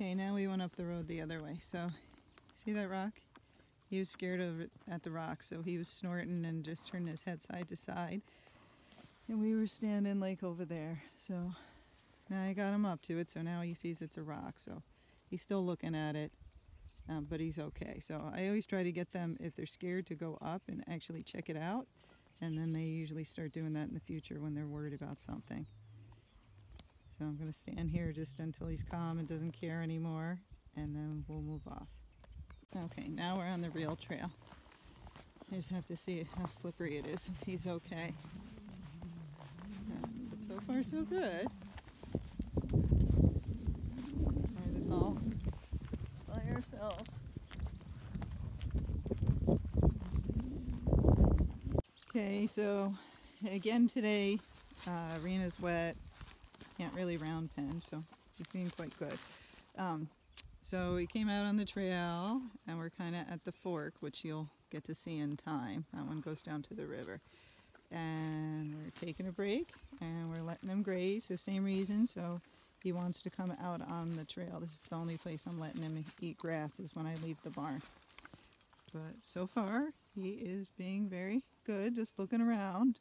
Okay, now we went up the road the other way. So, see that rock? He was scared of it at the rock, so he was snorting and just turning his head side to side. And we were standing like over there. So now I got him up to it, so now he sees it's a rock. So he's still looking at it, um, but he's okay. So I always try to get them, if they're scared, to go up and actually check it out. And then they usually start doing that in the future when they're worried about something. So I'm going to stand here just until he's calm and doesn't care anymore, and then we'll move off. Okay, now we're on the real trail. I just have to see how slippery it is, if he's okay. But so far so good. All by ourselves. Okay, so again today, uh, arena's wet, can't really round pen, so he's being quite good. Um, so we came out on the trail and we're kind of at the fork, which you'll get to see in time. That one goes down to the river. And we're taking a break and we're letting him graze the same reason. So he wants to come out on the trail. This is the only place I'm letting him eat grass is when I leave the barn. But so far he is being very good, just looking around.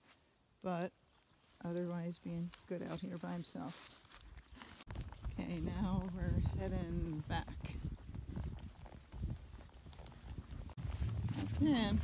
But otherwise being good out here by himself. Okay, now we're heading back. That's him.